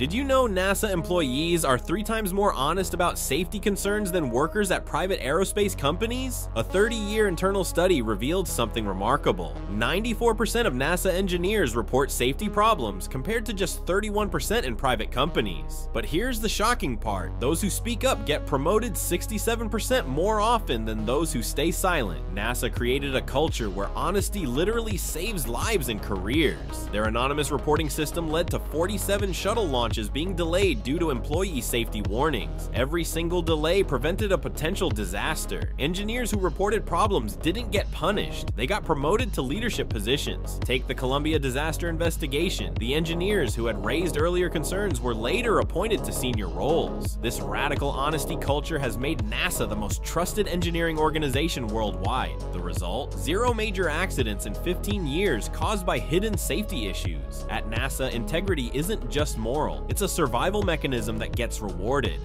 Did you know NASA employees are three times more honest about safety concerns than workers at private aerospace companies? A 30-year internal study revealed something remarkable. 94% of NASA engineers report safety problems compared to just 31% in private companies. But here's the shocking part. Those who speak up get promoted 67% more often than those who stay silent. NASA created a culture where honesty literally saves lives and careers. Their anonymous reporting system led to 47 shuttle launches being delayed due to employee safety warnings. Every single delay prevented a potential disaster. Engineers who reported problems didn't get punished. They got promoted to leadership positions. Take the Columbia disaster investigation. The engineers who had raised earlier concerns were later appointed to senior roles. This radical honesty culture has made NASA the most trusted engineering organization worldwide. The result? Zero major accidents in 15 years caused by hidden safety issues. At NASA, integrity isn't just moral, it's a survival mechanism that gets rewarded.